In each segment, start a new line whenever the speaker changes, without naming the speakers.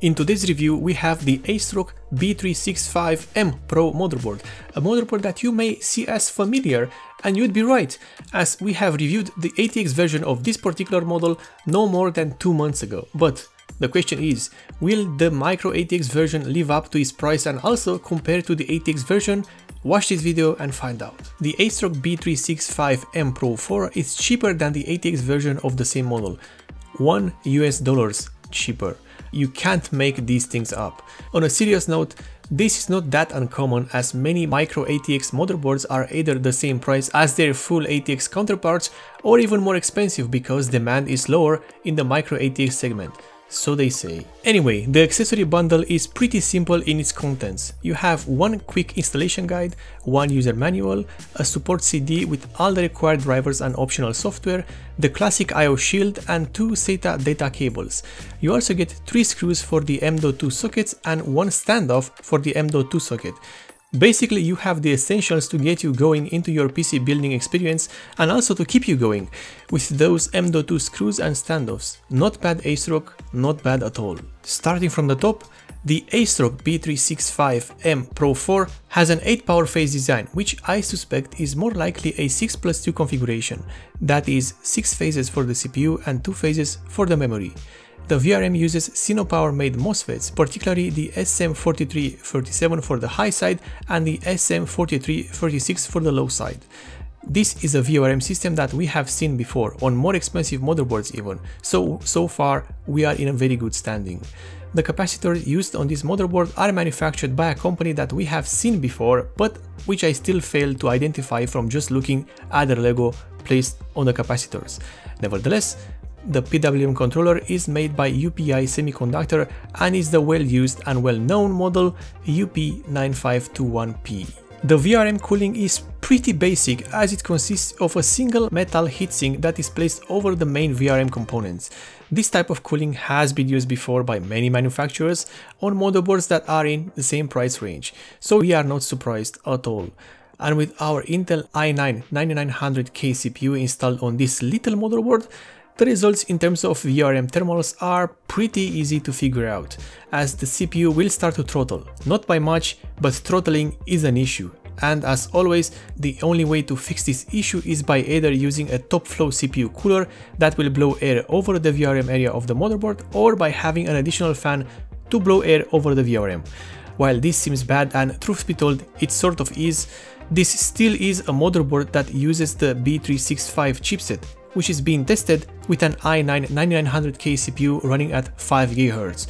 In today's review we have the ASRock B365M Pro motherboard, a motherboard that you may see as familiar and you'd be right, as we have reviewed the ATX version of this particular model no more than 2 months ago. But the question is, will the Micro ATX version live up to its price and also compare to the ATX version? Watch this video and find out. The ASRock B365M Pro 4 is cheaper than the ATX version of the same model, 1 US dollars cheaper. You can't make these things up. On a serious note, this is not that uncommon as many micro ATX motherboards are either the same price as their full ATX counterparts or even more expensive because demand is lower in the micro ATX segment. So they say. Anyway, the accessory bundle is pretty simple in its contents. You have one quick installation guide, one user manual, a support CD with all the required drivers and optional software, the classic IO shield and two SATA data cables. You also get 3 screws for the M.2 sockets and one standoff for the M.2 socket. Basically, you have the essentials to get you going into your PC building experience and also to keep you going with those M.2 screws and standoffs. Not bad ASRock, not bad at all. Starting from the top, the ASRock B365M Pro 4 has an 8 power phase design, which I suspect is more likely a 6 plus 2 configuration, that is 6 phases for the CPU and 2 phases for the memory. The VRM uses Sinopower made MOSFETs, particularly the SM4337 for the high side and the SM4336 for the low side. This is a VRM system that we have seen before, on more expensive motherboards even, so, so far we are in a very good standing. The capacitors used on this motherboard are manufactured by a company that we have seen before, but which I still fail to identify from just looking at the logo placed on the capacitors. Nevertheless, the PWM controller is made by UPI Semiconductor and is the well-used and well-known model UP9521P. The VRM cooling is pretty basic as it consists of a single metal heatsink that is placed over the main VRM components. This type of cooling has been used before by many manufacturers on motherboards that are in the same price range, so we are not surprised at all. And with our Intel i9 9900K CPU installed on this little motherboard, the results in terms of VRM thermals are pretty easy to figure out, as the CPU will start to throttle, not by much, but throttling is an issue. And as always, the only way to fix this issue is by either using a top flow CPU cooler that will blow air over the VRM area of the motherboard or by having an additional fan to blow air over the VRM. While this seems bad and truth be told it sort of is, this still is a motherboard that uses the B365 chipset which is being tested with an i9 9900K CPU running at 5 GHz,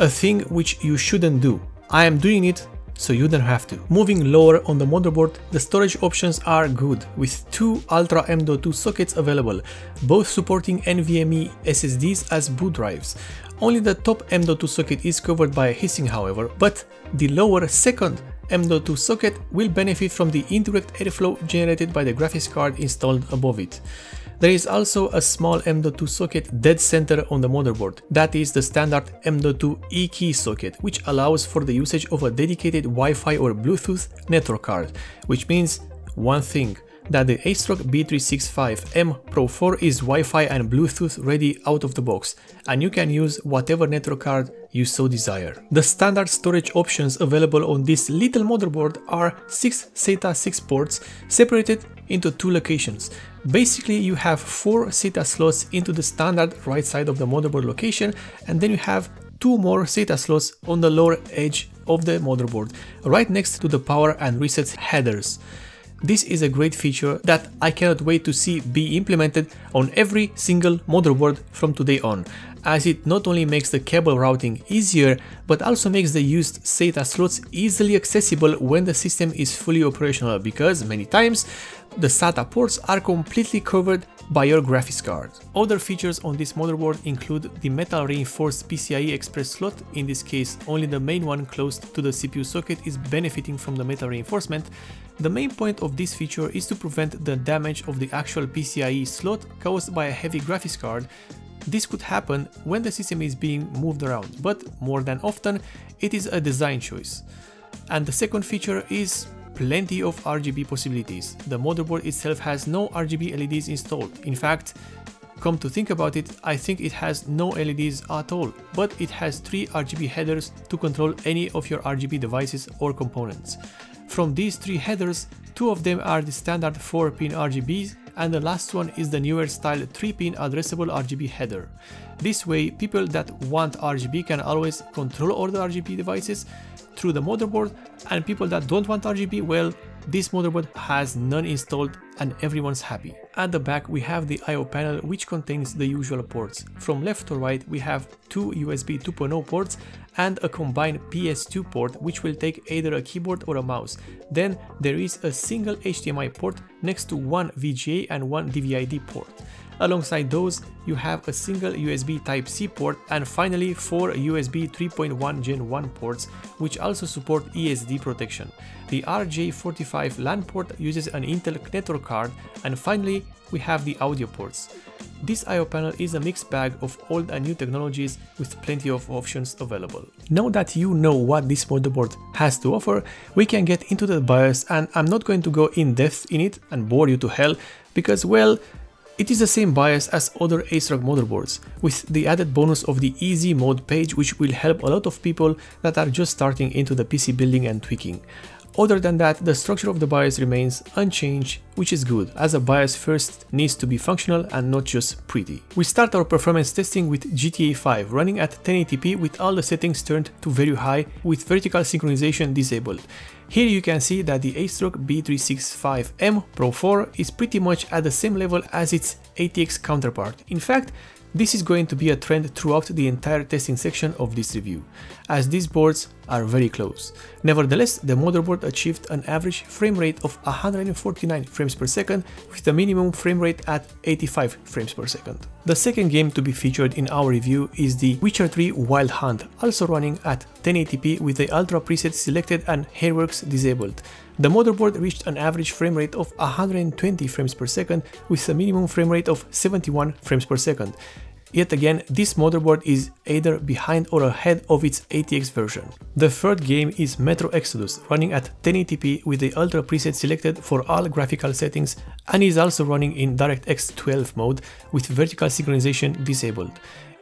a thing which you shouldn't do. I am doing it so you don't have to. Moving lower on the motherboard, the storage options are good, with two Ultra M.2 sockets available, both supporting NVMe SSDs as boot drives. Only the top M.2 socket is covered by a heatsink however, but the lower second M.2 socket will benefit from the indirect airflow generated by the graphics card installed above it. There is also a small M.2 socket dead center on the motherboard. That is the standard M.2 E-key socket, which allows for the usage of a dedicated Wi-Fi or Bluetooth network card, which means one thing, that the ASRock B365M Pro 4 is Wi-Fi and Bluetooth ready out of the box, and you can use whatever network card you so desire. The standard storage options available on this little motherboard are 6 SATA 6 ports separated into two locations. Basically you have 4 SATA slots into the standard right side of the motherboard location and then you have two more SATA slots on the lower edge of the motherboard, right next to the power and reset headers. This is a great feature that I cannot wait to see be implemented on every single motherboard from today on, as it not only makes the cable routing easier, but also makes the used SATA slots easily accessible when the system is fully operational, because many times the SATA ports are completely covered by your graphics card. Other features on this motherboard include the metal reinforced PCIe Express slot, in this case only the main one close to the CPU socket is benefiting from the metal reinforcement. The main point of this feature is to prevent the damage of the actual PCIe slot caused by a heavy graphics card. This could happen when the system is being moved around, but more than often it is a design choice. And the second feature is plenty of RGB possibilities. The motherboard itself has no RGB LEDs installed. In fact, Come to think about it, I think it has no LEDs at all, but it has 3 RGB headers to control any of your RGB devices or components. From these 3 headers, two of them are the standard 4-pin RGBs and the last one is the newer style 3-pin addressable RGB header. This way, people that want RGB can always control all the RGB devices through the motherboard and people that don't want RGB, well, this motherboard has none installed and everyone's happy. At the back we have the I.O. panel which contains the usual ports. From left to right we have two USB 2.0 ports and a combined PS2 port which will take either a keyboard or a mouse. Then there is a single HDMI port next to one VGA and one DVI-D port. Alongside those, you have a single USB Type-C port and finally 4 USB 3.1 Gen 1 ports which also support ESD protection. The RJ45 LAN port uses an Intel network card and finally we have the audio ports. This I.O. panel is a mixed bag of old and new technologies with plenty of options available. Now that you know what this motherboard has to offer, we can get into the BIOS and I'm not going to go in depth in it and bore you to hell because well, it is the same BIOS as other ASRock motherboards, with the added bonus of the easy mode page which will help a lot of people that are just starting into the PC building and tweaking. Other than that, the structure of the BIOS remains unchanged, which is good, as a BIOS first needs to be functional and not just pretty. We start our performance testing with GTA 5, running at 1080p with all the settings turned to very high with vertical synchronization disabled. Here you can see that the ASRock B365M Pro 4 is pretty much at the same level as its ATX counterpart. In fact, this is going to be a trend throughout the entire testing section of this review, as these boards are very close. Nevertheless, the motherboard achieved an average frame rate of 149 frames per second with a minimum frame rate at 85 frames per second. The second game to be featured in our review is the Witcher 3 Wild Hunt, also running at 1080p with the Ultra preset selected and Hairworks disabled. The motherboard reached an average frame rate of 120 frames per second with a minimum frame rate of 71 frames per second. Yet again, this motherboard is either behind or ahead of its ATX version. The third game is Metro Exodus, running at 1080p with the Ultra preset selected for all graphical settings and is also running in DirectX 12 mode with vertical synchronization disabled.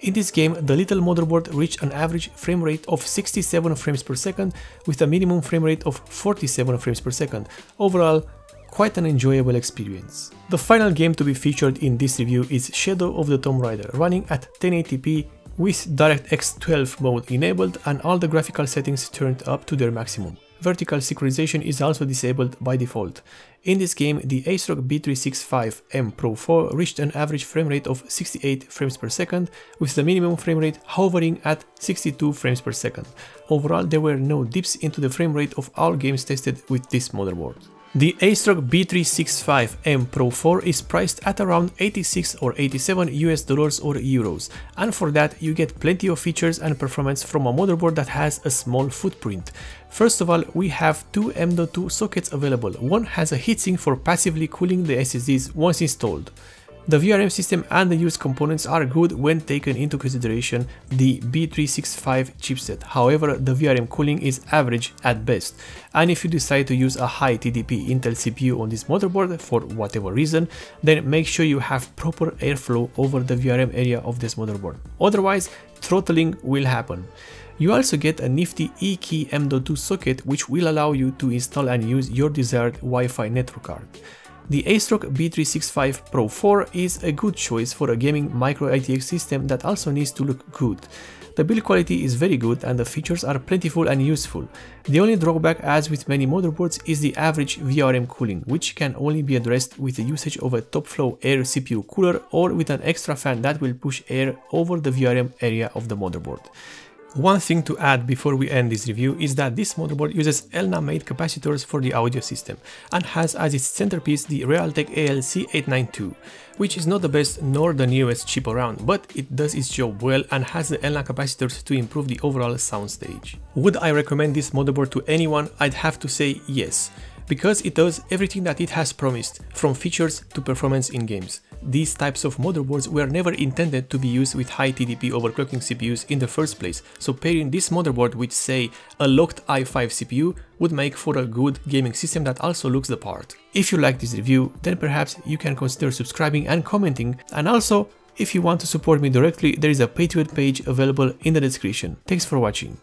In this game, the little motherboard reached an average frame rate of 67 frames per second with a minimum frame rate of 47 frames per second. Overall, quite an enjoyable experience. The final game to be featured in this review is Shadow of the Tomb Raider, running at 1080p with DirectX 12 mode enabled and all the graphical settings turned up to their maximum vertical synchronization is also disabled by default. In this game, the ASRock B365M Pro 4 reached an average frame rate of 68 frames per second, with the minimum frame rate hovering at 62 frames per second. Overall, there were no dips into the frame rate of all games tested with this motherboard. The ASRock B365M Pro 4 is priced at around 86 or 87 US dollars or euros, and for that you get plenty of features and performance from a motherboard that has a small footprint. First of all, we have two M.2 sockets available. One has a heatsink for passively cooling the SSDs once installed. The VRM system and the used components are good when taken into consideration the B365 chipset, however the VRM cooling is average at best, and if you decide to use a high TDP Intel CPU on this motherboard for whatever reason, then make sure you have proper airflow over the VRM area of this motherboard, otherwise throttling will happen. You also get a nifty eKey M.2 socket which will allow you to install and use your desired Wi-Fi network card. The ASRock B365 Pro 4 is a good choice for a gaming micro ITX system that also needs to look good. The build quality is very good and the features are plentiful and useful. The only drawback as with many motherboards is the average VRM cooling, which can only be addressed with the usage of a top flow air CPU cooler or with an extra fan that will push air over the VRM area of the motherboard. One thing to add before we end this review is that this motherboard uses Elna made capacitors for the audio system and has as its centerpiece the Realtek ALC892, which is not the best nor the newest chip around, but it does its job well and has the Elna capacitors to improve the overall soundstage. Would I recommend this motherboard to anyone? I'd have to say yes because it does everything that it has promised, from features to performance in games. These types of motherboards were never intended to be used with high TDP overclocking CPUs in the first place, so pairing this motherboard with say a locked i5 CPU would make for a good gaming system that also looks the part. If you like this review, then perhaps you can consider subscribing and commenting, and also If you want to support me directly, there is a Patreon page available in the description. Thanks for watching.